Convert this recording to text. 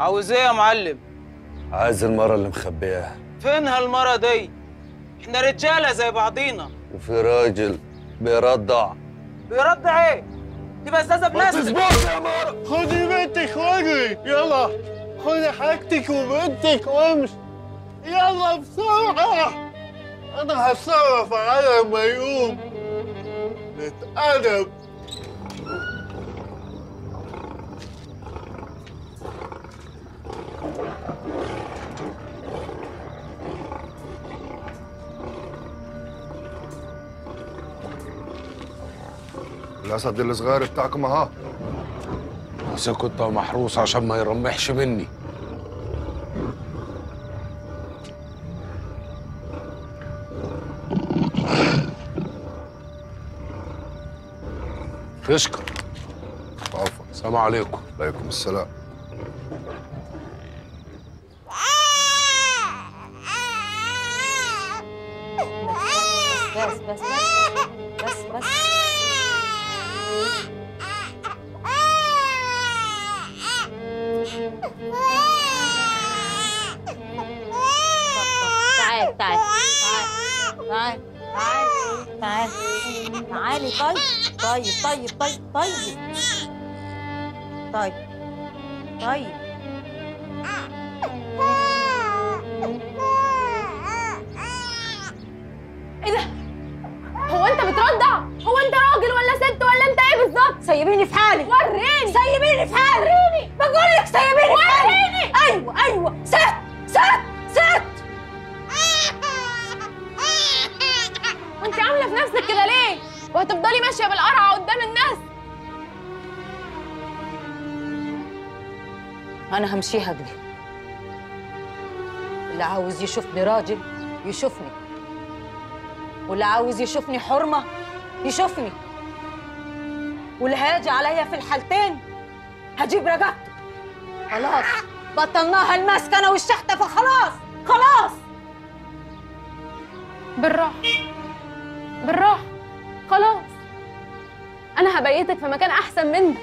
عاوز إيه يا معلم؟ عايز المرة اللي مخبياها فين هالمرة دي؟ إحنا رجالة زي بعضينا. وفي راجل بيرضع. بيرضع إيه؟ دي بزازة بلاستيك تظبط يا مرة. خدي بنتك واجري يلا. خدي حاجتك وبنتك وامشي. يلا بسرعة. أنا هتصرف على ما يقوم. نتقلب الأسد الصغير بتاعكم أهو. بس كنت محروس عشان ما يرمحش مني. تشكر عفوا. السلام عليكم. عليكم السلام. بس بس بس بس بس. تعال تعال تعال تعال تعال تعالي طيب طيب طيب طيب طيب طيب طيب إيه ده؟ هو انت بترضع؟ هو انت راجل ولا ست ولا انت إيه بالظبط؟ سيبيني في حالي وريني سيبيني في حالي وريني بقول لك سيبيني في حالي وريني ست ست ست وانت عاملة في نفسك كده ليه؟ وهتفضلي ماشية بالقرعة قدام الناس؟ أنا همشيها دي اللي عاوز يشوفني راجل يشوفني. واللي عاوز يشوفني حرمة يشوفني. واللي هيجي عليا في الحالتين هجيب رقبته خلاص. بطلناها المسكنة والشحتة فخلاص خلاص. بالراحة بالراحة خلاص. أنا هبيتك في مكان أحسن منك.